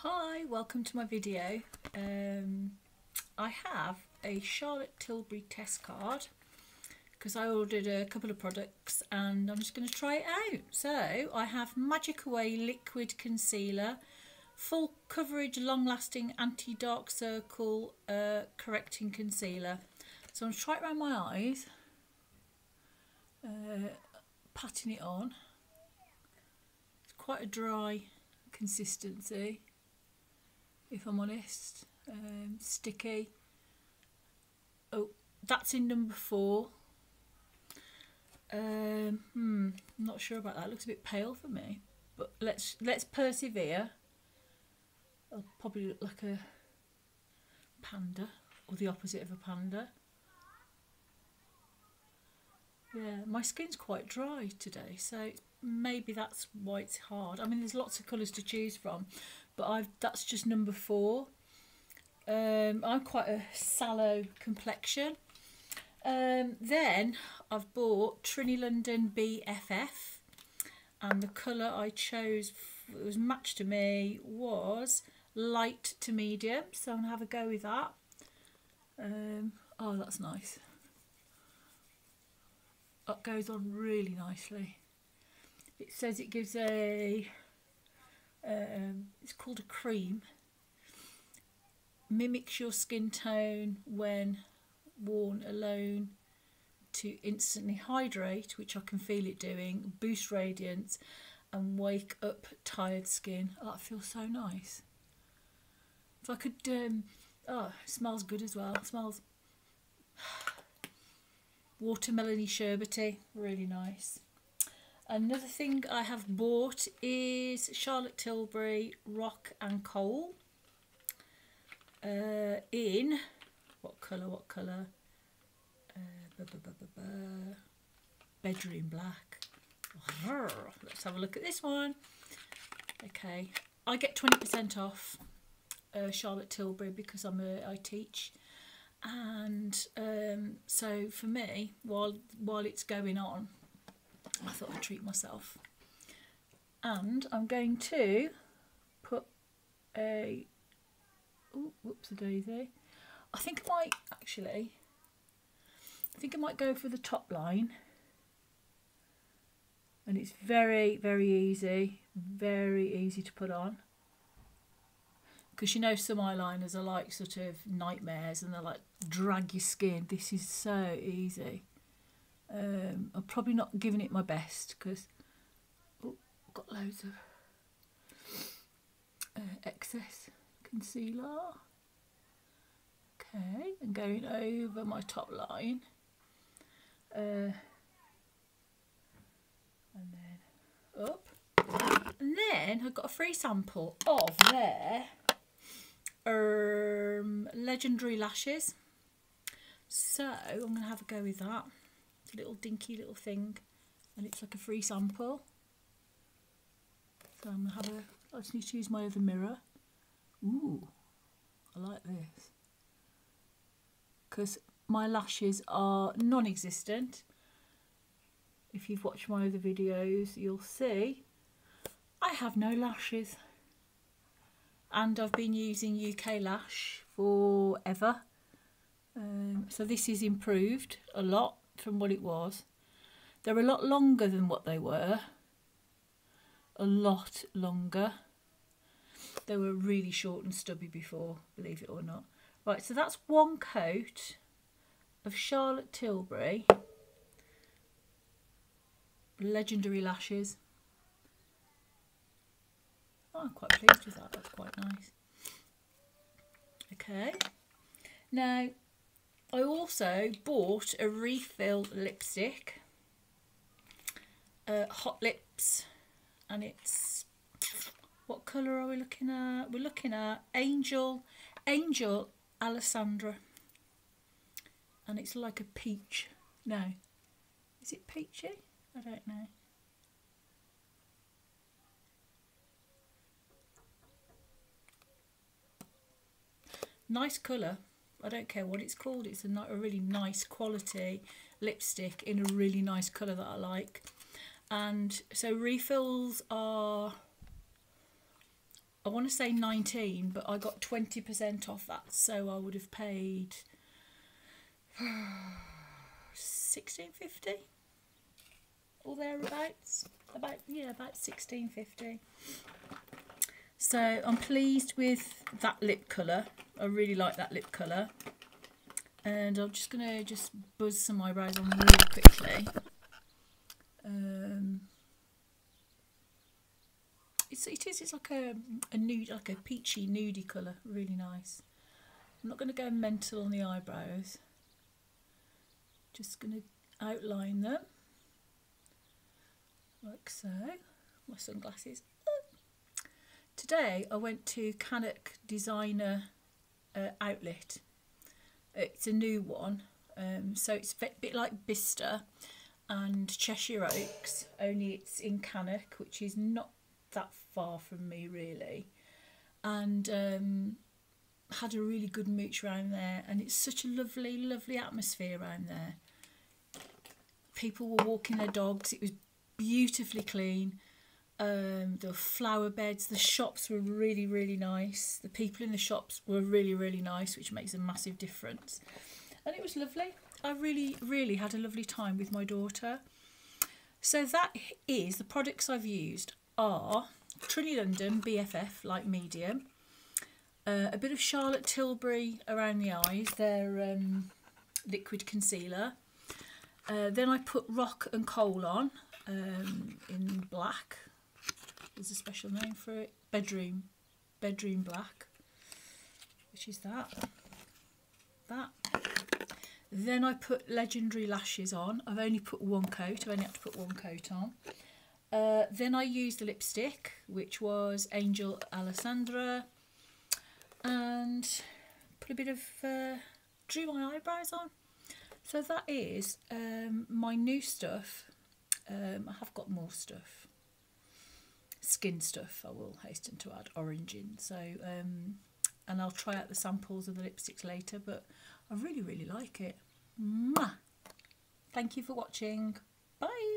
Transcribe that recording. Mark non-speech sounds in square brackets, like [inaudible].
Hi, welcome to my video. Um, I have a Charlotte Tilbury test card because I ordered a couple of products and I'm just going to try it out. So I have Magic Away Liquid Concealer, full coverage, long lasting anti dark circle uh, correcting concealer. So I'm going to try it around my eyes, uh, patting it on. It's quite a dry consistency if I'm honest. Um, sticky. Oh, that's in number four. Um, hmm, I'm not sure about that. It looks a bit pale for me, but let's let's persevere. I'll probably look like a panda or the opposite of a panda. Yeah, my skin's quite dry today, so maybe that's why it's hard. I mean, there's lots of colours to choose from, but I've that's just number four. Um, I'm quite a sallow complexion. Um, then I've bought Trinny London BFF, and the colour I chose that was matched to me was light to medium. So I'm gonna have a go with that. Um, oh, that's nice. That goes on really nicely. It says it gives a um, it's called a cream. Mimics your skin tone when worn alone to instantly hydrate which I can feel it doing boost radiance and wake up tired skin. Oh, that feels so nice. If I could um, oh smells good as well. It smells [sighs] watermelony sherbety. Really nice Another thing I have bought is Charlotte Tilbury Rock and Kohl uh, in what colour, what colour? Uh, bedroom black. Let's have a look at this one. Okay, I get 20% off uh, Charlotte Tilbury because I'm a, I teach and um, so for me while while it's going on I thought I'd treat myself. And I'm going to put a, oh, whoops a daisy. I think I might, actually, I think I might go for the top line. And it's very, very easy, very easy to put on. Because you know some eyeliners are like sort of nightmares and they're like drag your skin. This is so easy. Um, I'm probably not giving it my best because oh, got loads of uh, excess concealer. Okay, and going over my top line. Uh, and then up. And then I've got a free sample of their um, Legendary Lashes. So I'm going to have a go with that little dinky little thing and it's like a free sample. So I'm to have a, I just need to use my other mirror. Ooh, I like this. Because my lashes are non-existent. If you've watched my other videos, you'll see I have no lashes. And I've been using UK Lash forever. Um, so this is improved a lot from what it was. They're a lot longer than what they were. A lot longer. They were really short and stubby before, believe it or not. Right, so that's one coat of Charlotte Tilbury Legendary Lashes. Oh, I'm quite pleased with that, that's quite nice. Okay, now I also bought a refill lipstick, uh, Hot Lips, and it's, what colour are we looking at? We're looking at Angel, Angel Alessandra, and it's like a peach. No, is it peachy? I don't know. Nice colour. I don't care what it's called. It's a, a really nice quality lipstick in a really nice colour that I like. And so refills are I want to say 19 but I got 20% off that so I would have paid [sighs] 1650 or thereabouts about yeah about 1650 so I'm pleased with that lip colour I really like that lip colour and I'm just gonna just buzz some eyebrows on really quickly um, it's, it is, it's like a, a nude, like a peachy nudie colour, really nice. I'm not going to go mental on the eyebrows. Just going to outline them, like so. My sunglasses. Today I went to Cannock Designer uh, Outlet. It's a new one, um, so it's a bit like Bicester and Cheshire Oaks, only it's in Cannock, which is not that far from me really, and um, had a really good mooch around there. And it's such a lovely, lovely atmosphere around there. People were walking their dogs. It was beautifully clean. Um, flower beds. The shops were really, really nice. The people in the shops were really, really nice, which makes a massive difference. And it was lovely. I really, really had a lovely time with my daughter. So that is the products I've used are Trinny London BFF Light Medium, uh, a bit of Charlotte Tilbury around the eyes, their um, liquid concealer. Uh, then I put Rock and Kohl on um, in black. There's a special name for it. Bedroom, bedroom black, which is that. That. Then I put Legendary Lashes on. I've only put one coat. I've only had to put one coat on. Uh, then I used the lipstick, which was Angel Alessandra, and put a bit of, uh, drew my eyebrows on. So that is um, my new stuff. Um, I have got more stuff. Skin stuff, I will hasten to add orange in. So, um, and I'll try out the samples of the lipsticks later, but I really, really like it. Mwah! Thank you for watching. Bye!